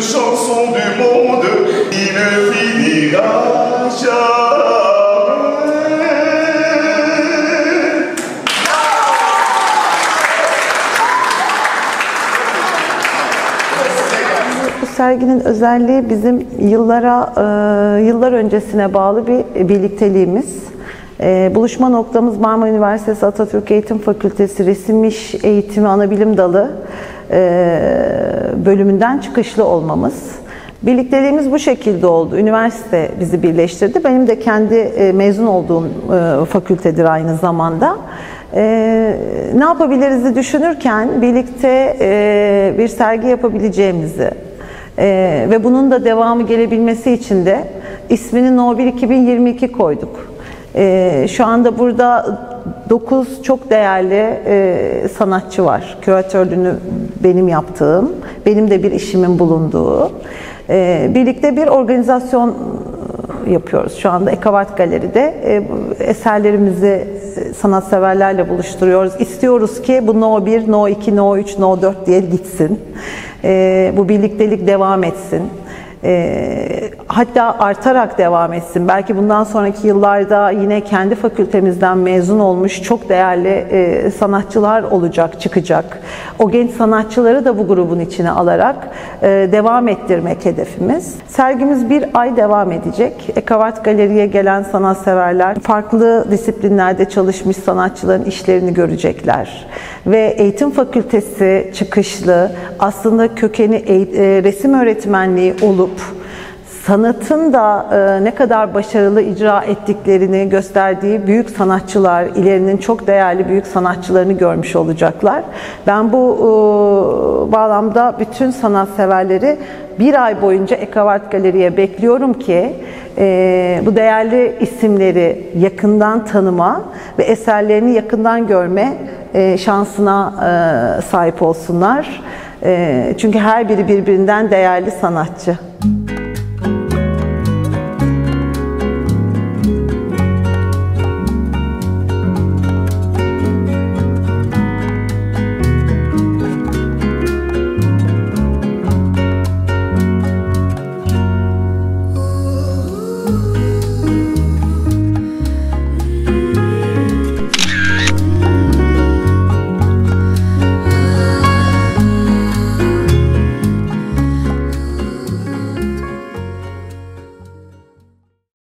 chanson du monde qui ne finira serginin özelliği bizim yıllara, e, yıllar öncesine bağlı bir birlikteliğimiz. E, buluşma noktamız Marmara Üniversitesi Atatürk Eğitim Fakültesi Resim İş Eğitimi Anabilim Dalı bölümünden çıkışlı olmamız. Birlikteliğimiz bu şekilde oldu. Üniversite bizi birleştirdi. Benim de kendi e, mezun olduğum e, fakültedir aynı zamanda. E, ne yapabiliriz düşünürken birlikte e, bir sergi yapabileceğimizi e, ve bunun da devamı gelebilmesi için de ismini No 1 2022 koyduk. E, şu anda burada 9 çok değerli e, sanatçı var. Küratörlüğünü benim yaptığım, benim de bir işimin bulunduğu. E, birlikte bir organizasyon yapıyoruz. Şu anda Ekavart Galeri'de e, eserlerimizi e, sanatseverlerle buluşturuyoruz. İstiyoruz ki bu No 1, No 2, No 3, No 4 diye gitsin. E, bu birliktelik devam etsin. E, hatta artarak devam etsin. Belki bundan sonraki yıllarda yine kendi fakültemizden mezun olmuş çok değerli e, sanatçılar olacak, çıkacak. O genç sanatçıları da bu grubun içine alarak e, devam ettirmek hedefimiz. Sergimiz bir ay devam edecek. Ekavart Galeri'ye gelen sanatseverler farklı disiplinlerde çalışmış sanatçıların işlerini görecekler. Ve eğitim fakültesi çıkışlı aslında kökeni e, resim öğretmenliği olup sanatın da e, ne kadar başarılı icra ettiklerini gösterdiği büyük sanatçılar, ilerinin çok değerli büyük sanatçılarını görmüş olacaklar. Ben bu e, bağlamda bütün sanatseverleri bir ay boyunca Ekavart Galeri'ye bekliyorum ki e, bu değerli isimleri yakından tanıma ve eserlerini yakından görme e, şansına e, sahip olsunlar. E, çünkü her biri birbirinden değerli sanatçı.